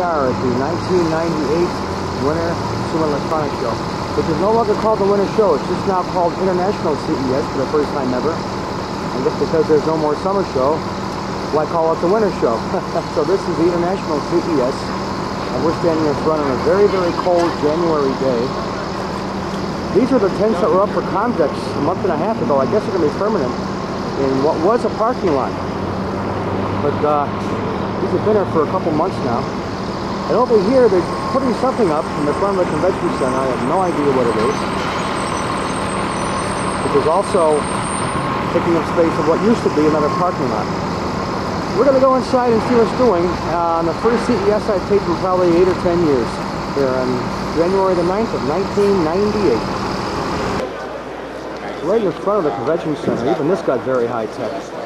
are at the 1998 Winter Consumer Electronics Show, which is no longer called the Winter Show. It's just now called International CES for the first time ever. And just because there's no more summer show, why call it the Winter Show? so this is the International CES, and we're standing in front on a very, very cold January day. These are the tents that were up for Comdex a month and a half ago. I guess they're going to be permanent in what was a parking lot. But uh, these have been here for a couple months now. And over here, they're putting something up in the front of the convention center. I have no idea what it is. Which is also taking up space of what used to be another parking lot. We're going to go inside and see what's doing. Uh, on the first CES I've taken probably 8 or 10 years. Here on January the 9th of 1998. Right in front of the convention center. Even this got very high tech.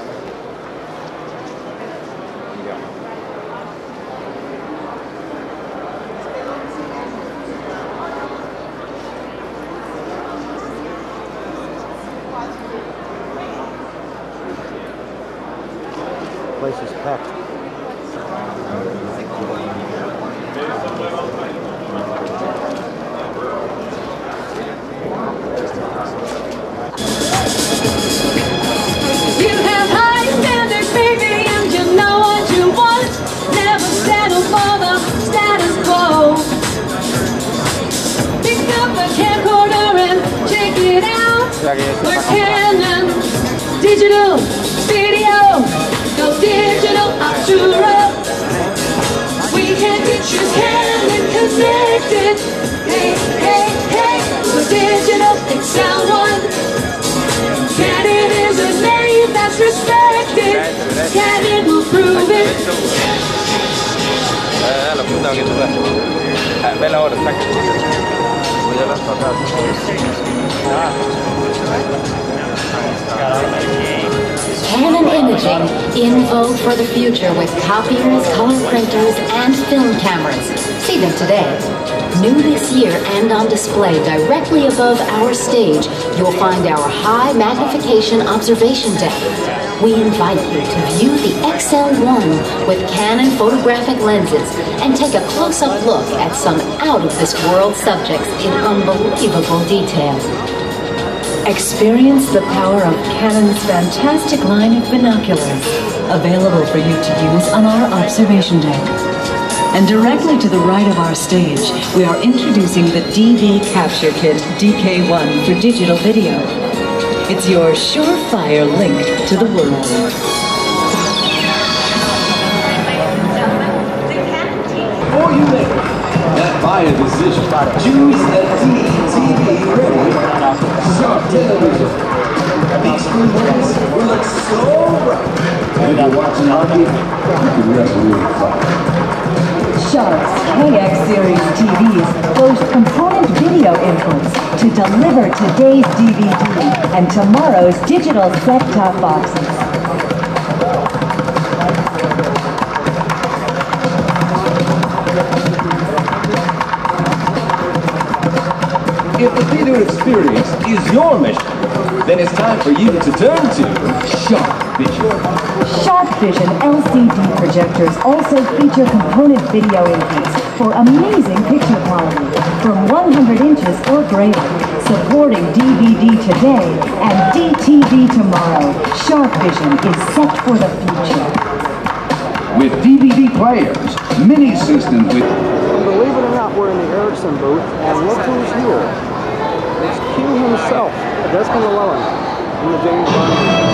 Place is packed. You have high standards, baby, and you know what you want. Never settle for the status quo. Pick up a camcorder and check it out. We're Canon, digital, video, digital, Arturo. We can get you Canon connected. Hey, hey, hey, so digital, it's sound one. Canon is a name that's respected. Canon will prove it. Stacca. Canon Imaging, info for the future with copiers, color printers, and film cameras. See them today. New this year and on display directly above our stage, you'll find our high magnification observation deck. We invite you to view the XL1 with Canon photographic lenses and take a close-up look at some out-of-this-world subjects in unbelievable detail. Experience the power of Canon's fantastic line of binoculars, available for you to use on our observation deck. And directly to the right of our stage, we are introducing the DV Capture Kit DK1 for digital video. It's your surefire link to the world. That buy a decision, choose a Sharp look so watching. Sharp's KX Series TVs boast component video inputs to deliver today's DVD and tomorrow's digital set-top boxes. If the theater experience is your mission, then it's time for you to turn to Sharp Vision. Sharp Vision LCD projectors also feature component video inputs for amazing picture quality from 100 inches or greater, supporting DVD today and DTV tomorrow. Sharp Vision is set for the future. With DVD players, mini systems with And believe it or not, we're in the Ericsson booth, and look who's here. It's Q himself, Desmond Llewelyn, from the James Bond.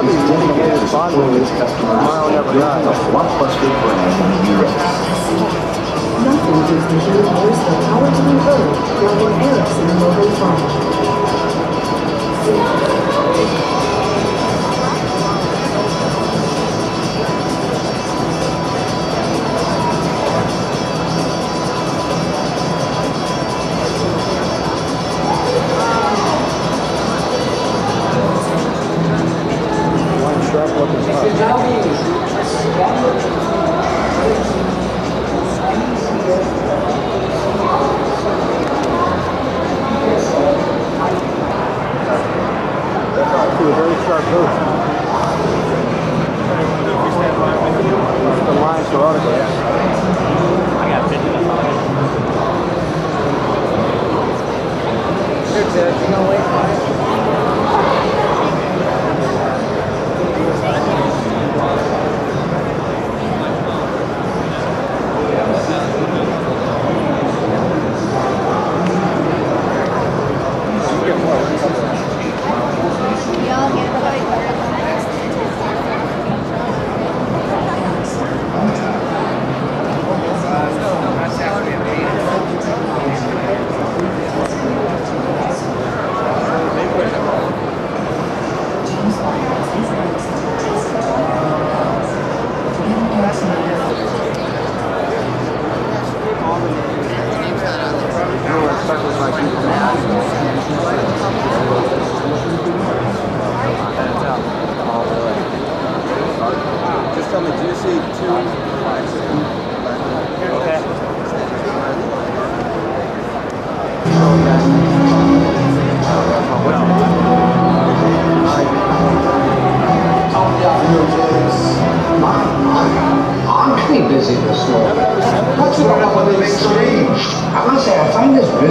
Is BMW. Tomorrow never dies. a blockbuster brand in U.S. Nothing gives computer players the power to be heard like an Ericsson mobile phone.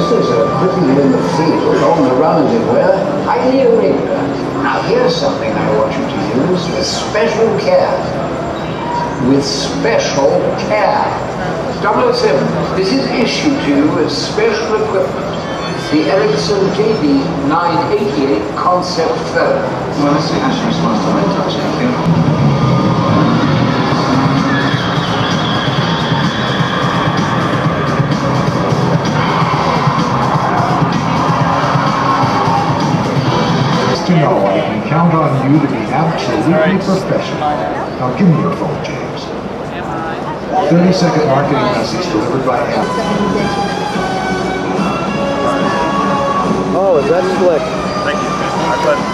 This business of putting it in the field, on the run as it were, highly irregular. Now here's something I want you to use with special care. With special care. 007, this is issued to you as special equipment. The Ericsson JB988 concept phone. Well, let's see how she responds to my touch. Know I can count on you to be absolutely professional. Now give me your phone, James. 30 second marketing message delivered by Apple. Oh, is that slick? Thank you. My pleasure.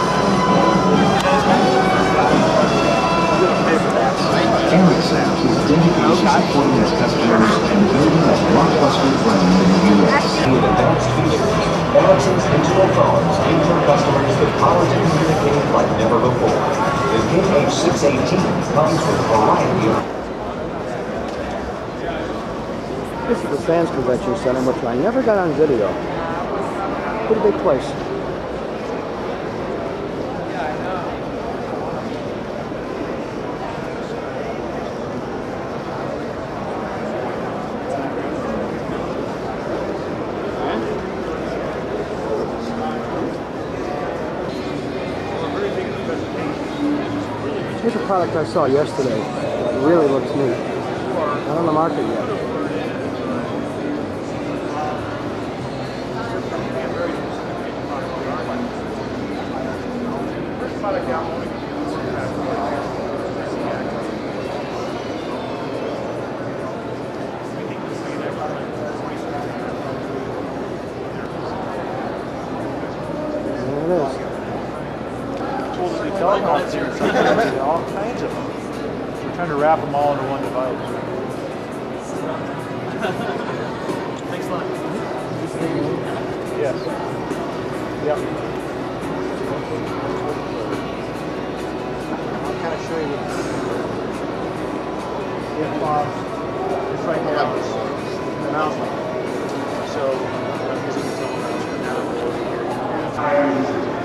Ericsson is dedicated to supporting its customers and building a blockbuster brand in the U.S. Ericsson's digital phones give their customers the power to communicate like never before. The KH618 comes with a variety of This is the Sands Convention Center, which I never got on video. Pretty big place. A product I saw yesterday that really looks neat. Not on the market yet is. All kinds of them. We're trying to wrap them all into one device. Thanks a lot. Yes. Yep. I'll kind of show you. If, uh, it's right there, the mouse. So, I'm using the now.